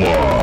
War.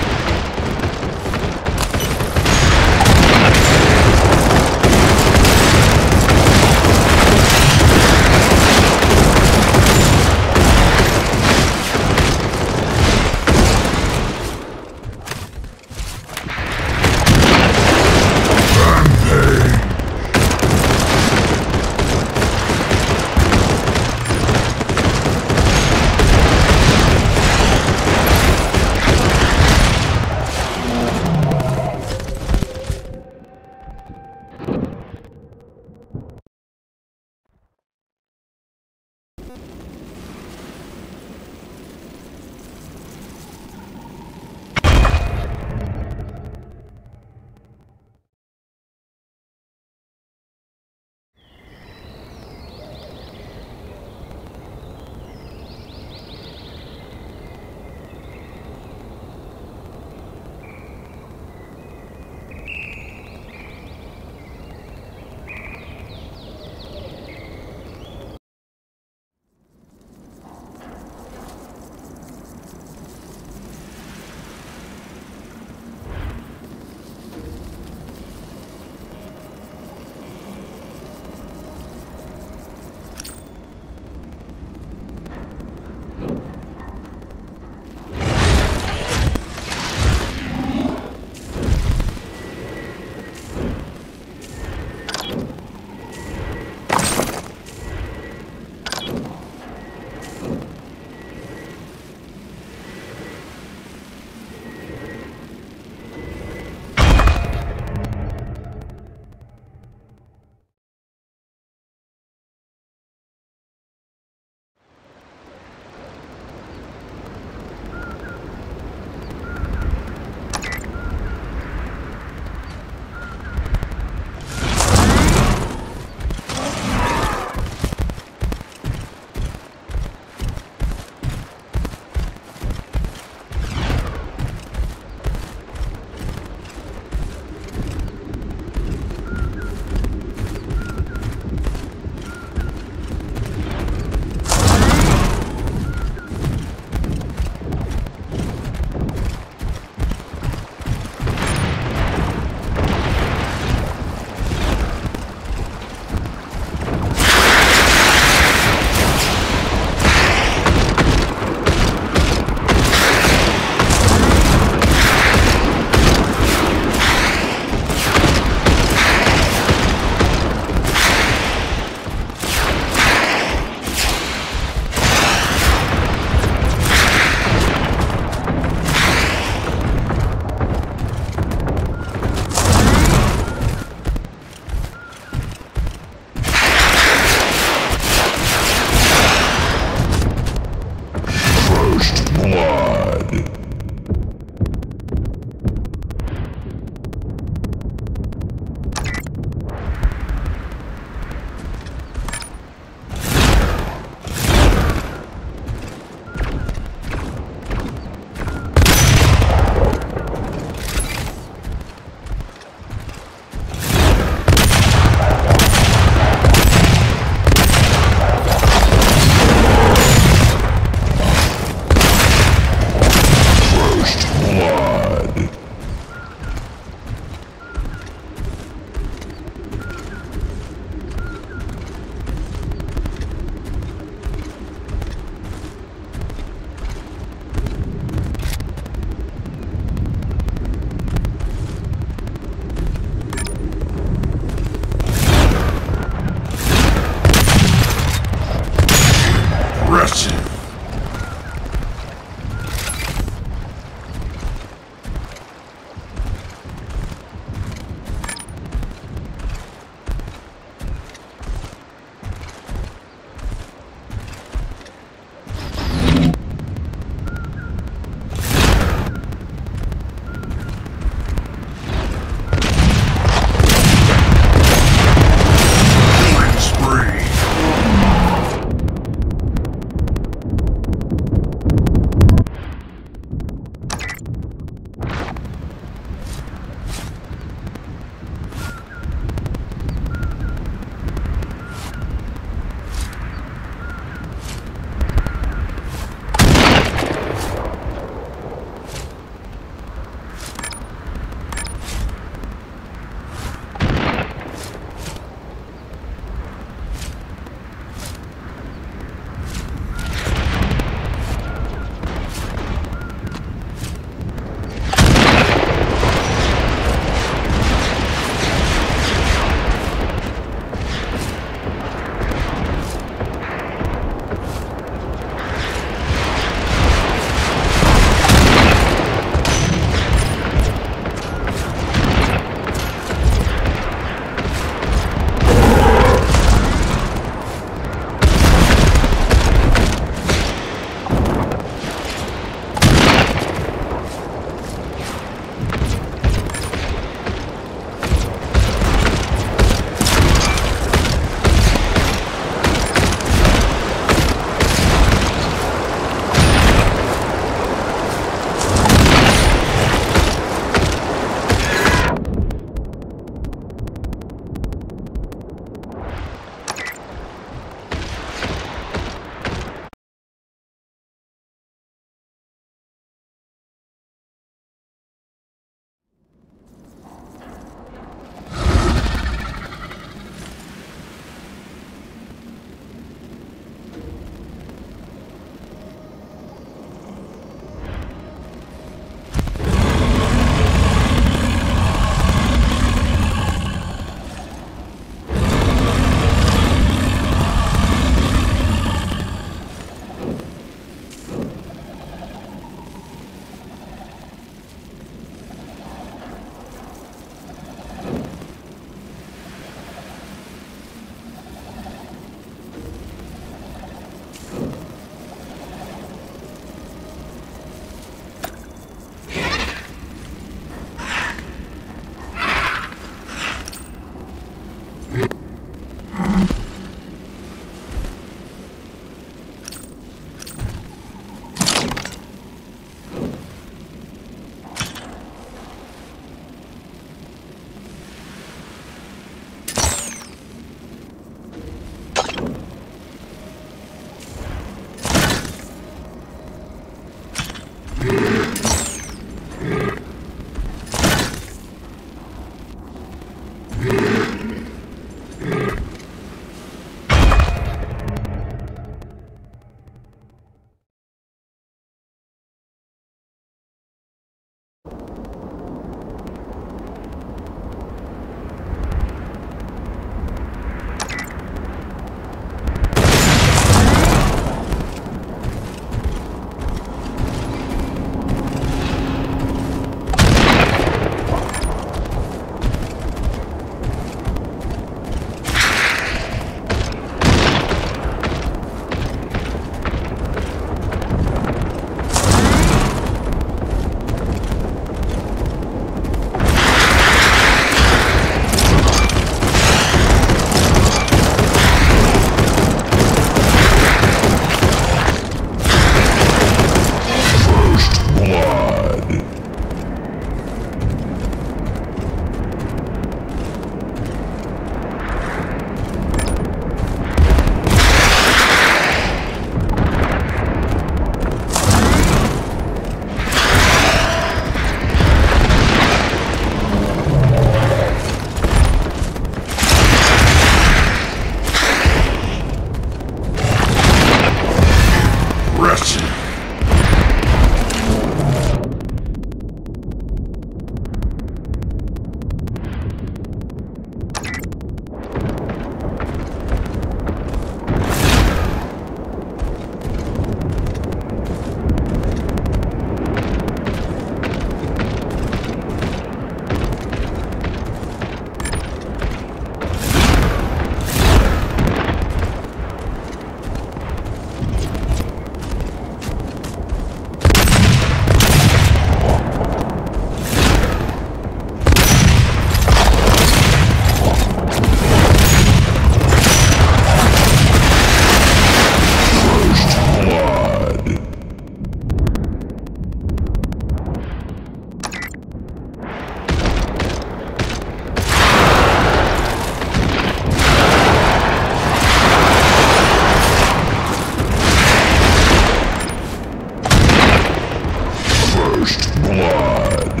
Blood.